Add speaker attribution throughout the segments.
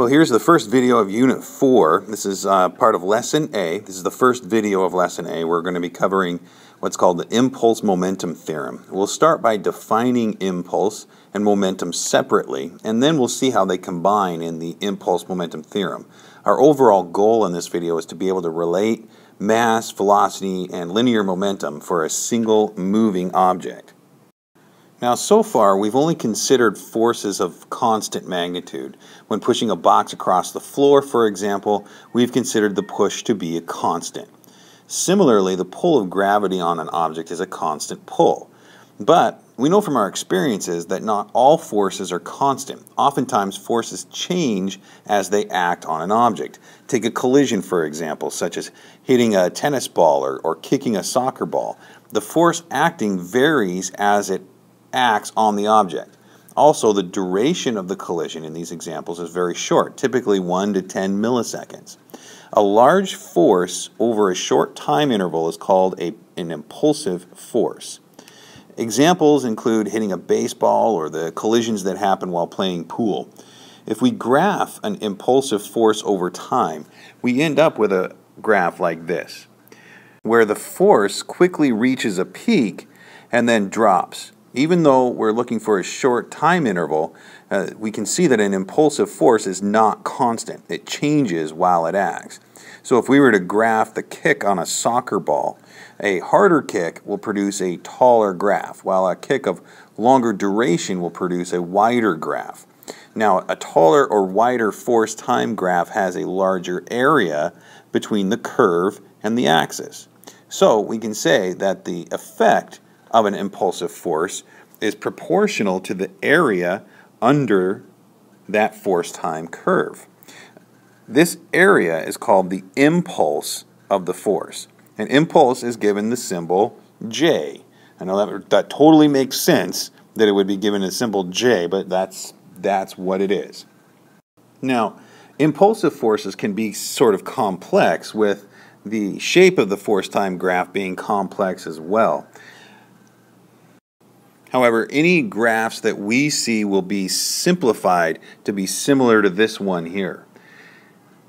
Speaker 1: Well, here's the first video of Unit 4. This is uh, part of Lesson A. This is the first video of Lesson A. We're going to be covering what's called the impulse momentum theorem. We'll start by defining impulse and momentum separately, and then we'll see how they combine in the impulse momentum theorem. Our overall goal in this video is to be able to relate mass, velocity, and linear momentum for a single moving object. Now, so far, we've only considered forces of constant magnitude. When pushing a box across the floor, for example, we've considered the push to be a constant. Similarly, the pull of gravity on an object is a constant pull. But we know from our experiences that not all forces are constant. Oftentimes, forces change as they act on an object. Take a collision, for example, such as hitting a tennis ball or, or kicking a soccer ball. The force acting varies as it acts on the object. Also, the duration of the collision in these examples is very short, typically 1 to 10 milliseconds. A large force over a short time interval is called a, an impulsive force. Examples include hitting a baseball or the collisions that happen while playing pool. If we graph an impulsive force over time, we end up with a graph like this, where the force quickly reaches a peak and then drops. Even though we're looking for a short time interval, uh, we can see that an impulsive force is not constant. It changes while it acts. So if we were to graph the kick on a soccer ball, a harder kick will produce a taller graph, while a kick of longer duration will produce a wider graph. Now, a taller or wider force time graph has a larger area between the curve and the axis. So we can say that the effect of an impulsive force is proportional to the area under that force time curve. This area is called the impulse of the force. An impulse is given the symbol J. I know that, that totally makes sense that it would be given a symbol J, but that's, that's what it is. Now, impulsive forces can be sort of complex with the shape of the force time graph being complex as well. However, any graphs that we see will be simplified to be similar to this one here.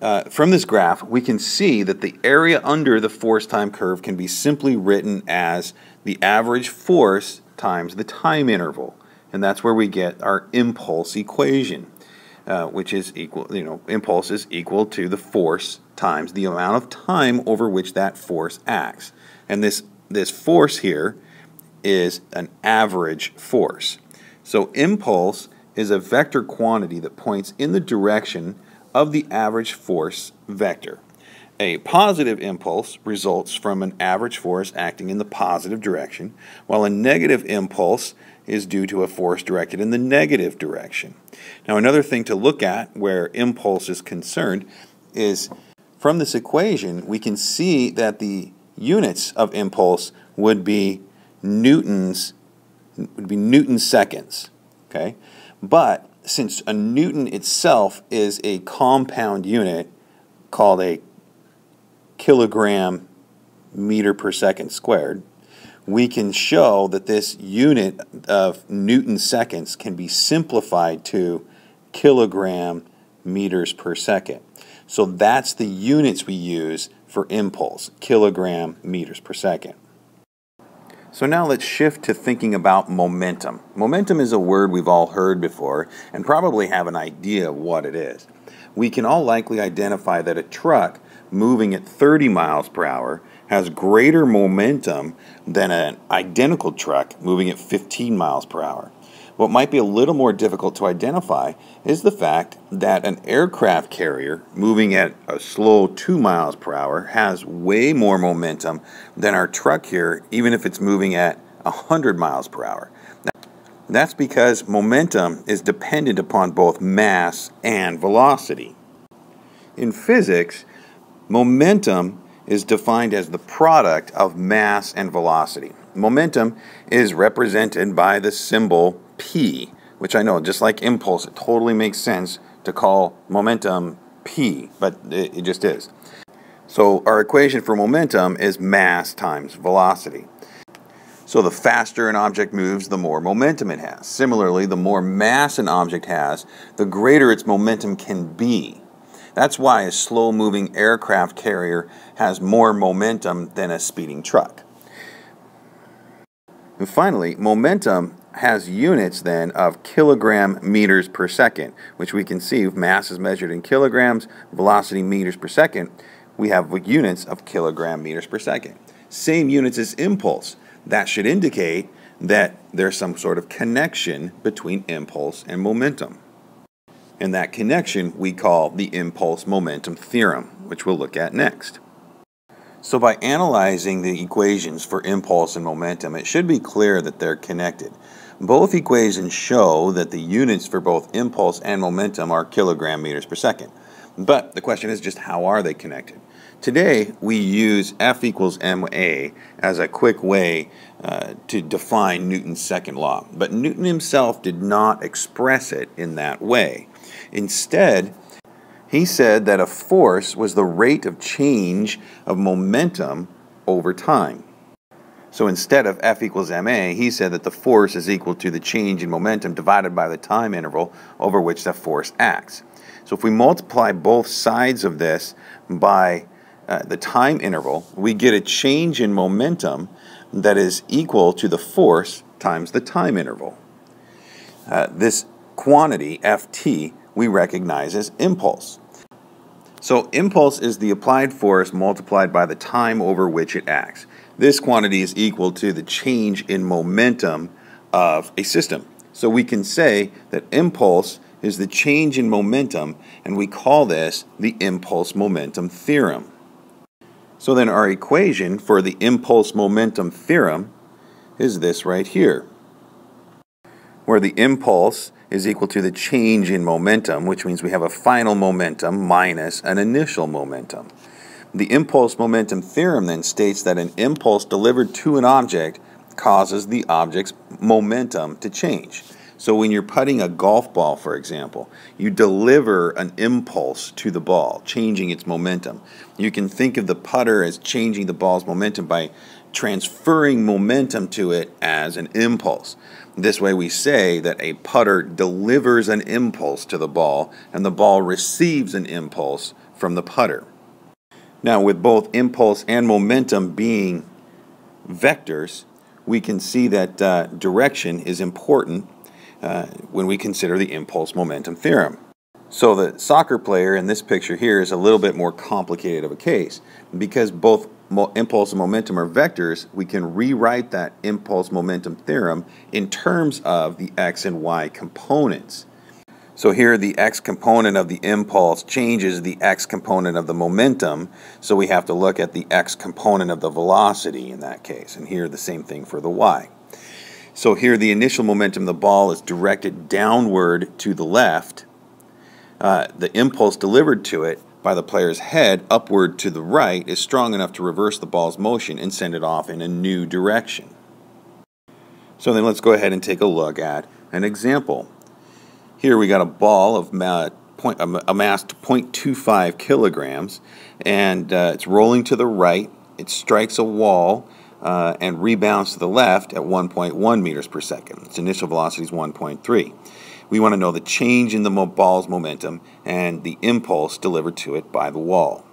Speaker 1: Uh, from this graph, we can see that the area under the force time curve can be simply written as the average force times the time interval. And that's where we get our impulse equation, uh, which is equal, you know, impulse is equal to the force times the amount of time over which that force acts. And this, this force here is an average force. So impulse is a vector quantity that points in the direction of the average force vector. A positive impulse results from an average force acting in the positive direction, while a negative impulse is due to a force directed in the negative direction. Now, another thing to look at where impulse is concerned is from this equation, we can see that the units of impulse would be newtons would be newton seconds. Okay, but since a newton itself is a compound unit called a kilogram meter per second squared, we can show that this unit of newton seconds can be simplified to kilogram meters per second. So that's the units we use for impulse, kilogram meters per second. So now let's shift to thinking about momentum. Momentum is a word we've all heard before and probably have an idea of what it is. We can all likely identify that a truck moving at 30 miles per hour has greater momentum than an identical truck moving at 15 miles per hour. What might be a little more difficult to identify is the fact that an aircraft carrier moving at a slow 2 miles per hour has way more momentum than our truck here, even if it's moving at 100 miles per hour. That's because momentum is dependent upon both mass and velocity. In physics, momentum is defined as the product of mass and velocity. Momentum is represented by the symbol P, which I know, just like impulse, it totally makes sense to call momentum P, but it, it just is. So our equation for momentum is mass times velocity. So the faster an object moves, the more momentum it has. Similarly, the more mass an object has, the greater its momentum can be. That's why a slow moving aircraft carrier has more momentum than a speeding truck. And finally, momentum has units then of kilogram meters per second, which we can see if mass is measured in kilograms, velocity meters per second. We have units of kilogram meters per second. Same units as impulse. That should indicate that there's some sort of connection between impulse and momentum. And that connection we call the impulse momentum theorem, which we'll look at next. So by analyzing the equations for impulse and momentum, it should be clear that they're connected. Both equations show that the units for both impulse and momentum are kilogram meters per second. But the question is just how are they connected? Today, we use F equals ma as a quick way uh, to define Newton's second law. But Newton himself did not express it in that way. Instead, he said that a force was the rate of change of momentum over time. So instead of F equals ma, he said that the force is equal to the change in momentum divided by the time interval over which the force acts. So if we multiply both sides of this by uh, the time interval, we get a change in momentum that is equal to the force times the time interval. Uh, this quantity, ft, we recognize as impulse. So impulse is the applied force multiplied by the time over which it acts. This quantity is equal to the change in momentum of a system. So we can say that impulse is the change in momentum, and we call this the impulse momentum theorem. So then our equation for the impulse momentum theorem is this right here, where the impulse is equal to the change in momentum, which means we have a final momentum minus an initial momentum. The impulse momentum theorem then states that an impulse delivered to an object causes the object's momentum to change. So when you're putting a golf ball, for example, you deliver an impulse to the ball, changing its momentum. You can think of the putter as changing the ball's momentum by transferring momentum to it as an impulse. This way, we say that a putter delivers an impulse to the ball, and the ball receives an impulse from the putter. Now, with both impulse and momentum being vectors, we can see that uh, direction is important uh, when we consider the impulse momentum theorem. So the soccer player in this picture here is a little bit more complicated of a case. Because both impulse and momentum are vectors, we can rewrite that impulse momentum theorem in terms of the x and y components. So here the x component of the impulse changes the x component of the momentum, so we have to look at the x component of the velocity in that case. And here the same thing for the y. So here the initial momentum of the ball is directed downward to the left, uh, the impulse delivered to it by the player's head upward to the right is strong enough to reverse the ball's motion and send it off in a new direction. So then let's go ahead and take a look at an example. Here we got a ball of ma point, uh, amassed 0.25 kilograms and uh, it's rolling to the right. It strikes a wall uh, and rebounds to the left at 1.1 meters per second. Its initial velocity is 1.3. We want to know the change in the ball's momentum and the impulse delivered to it by the wall.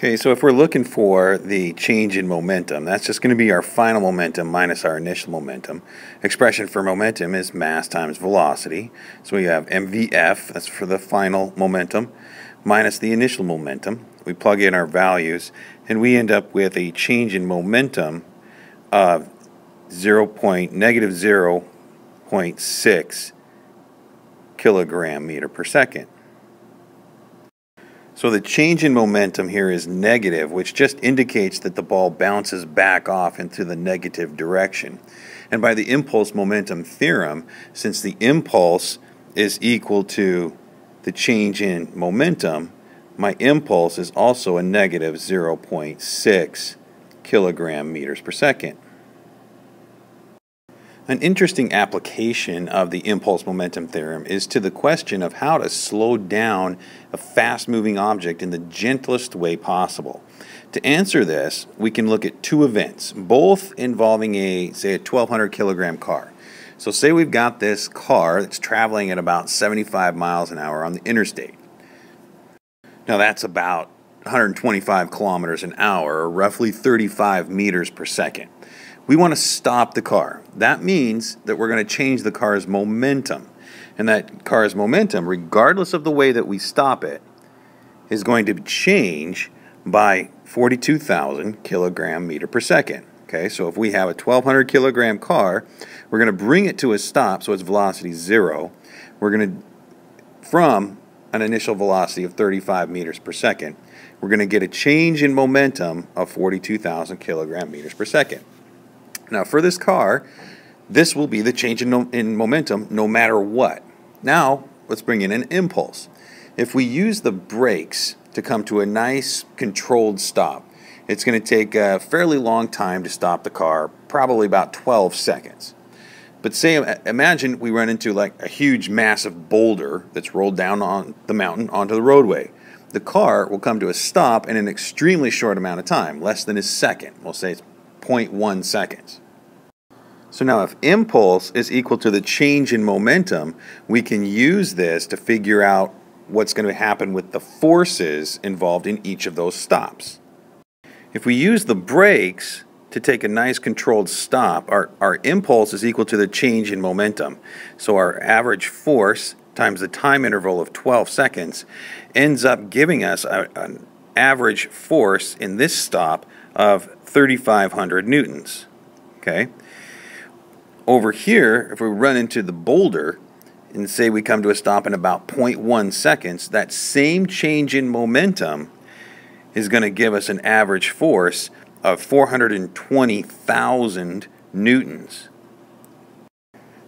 Speaker 1: Okay, so if we're looking for the change in momentum, that's just going to be our final momentum minus our initial momentum. Expression for momentum is mass times velocity. So we have mvf, that's for the final momentum, minus the initial momentum. We plug in our values, and we end up with a change in momentum of 0. Point, negative 0.6 kilogram meter per second. So the change in momentum here is negative, which just indicates that the ball bounces back off into the negative direction. And by the impulse momentum theorem, since the impulse is equal to the change in momentum, my impulse is also a negative 0.6 kilogram meters per second. An interesting application of the impulse momentum theorem is to the question of how to slow down a fast moving object in the gentlest way possible. To answer this, we can look at two events, both involving a, say, a 1200 kilogram car. So say we've got this car that's traveling at about 75 miles an hour on the interstate. Now that's about 125 kilometers an hour, or roughly 35 meters per second. We want to stop the car. That means that we're going to change the car's momentum. And that car's momentum, regardless of the way that we stop it, is going to change by 42,000 kilogram meter per second. Okay, so if we have a 1200 kilogram car, we're going to bring it to a stop so its velocity is zero. We're going to, from an initial velocity of 35 meters per second, we're going to get a change in momentum of 42,000 kilogram meters per second. Now, for this car, this will be the change in, no, in momentum no matter what. Now, let's bring in an impulse. If we use the brakes to come to a nice controlled stop, it's going to take a fairly long time to stop the car, probably about 12 seconds. But say, uh, imagine we run into like a huge, massive boulder that's rolled down on the mountain onto the roadway. The car will come to a stop in an extremely short amount of time, less than a second. We'll say it's 0.1 seconds. So now if impulse is equal to the change in momentum, we can use this to figure out what's going to happen with the forces involved in each of those stops. If we use the brakes to take a nice controlled stop, our, our impulse is equal to the change in momentum. So our average force times the time interval of 12 seconds ends up giving us a, an average force in this stop of 3,500 newtons. Okay. Over here, if we run into the boulder and say we come to a stop in about 0.1 seconds, that same change in momentum is going to give us an average force of 420,000 newtons.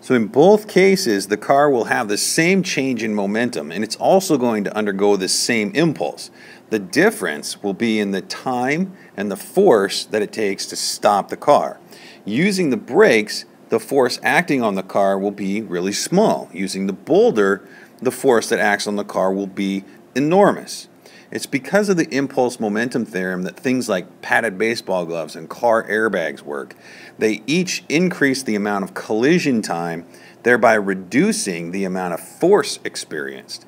Speaker 1: So in both cases, the car will have the same change in momentum, and it's also going to undergo the same impulse. The difference will be in the time and the force that it takes to stop the car. Using the brakes, the force acting on the car will be really small. Using the boulder, the force that acts on the car will be enormous. It's because of the impulse momentum theorem that things like padded baseball gloves and car airbags work. They each increase the amount of collision time, thereby reducing the amount of force experienced.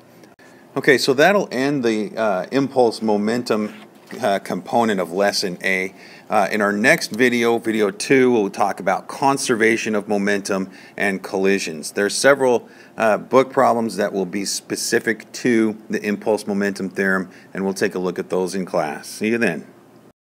Speaker 1: Okay, so that'll end the uh, impulse momentum uh, component of lesson A. Uh, in our next video, video two, we'll talk about conservation of momentum and collisions. There are several uh, book problems that will be specific to the impulse momentum theorem, and we'll take a look at those in class. See you then.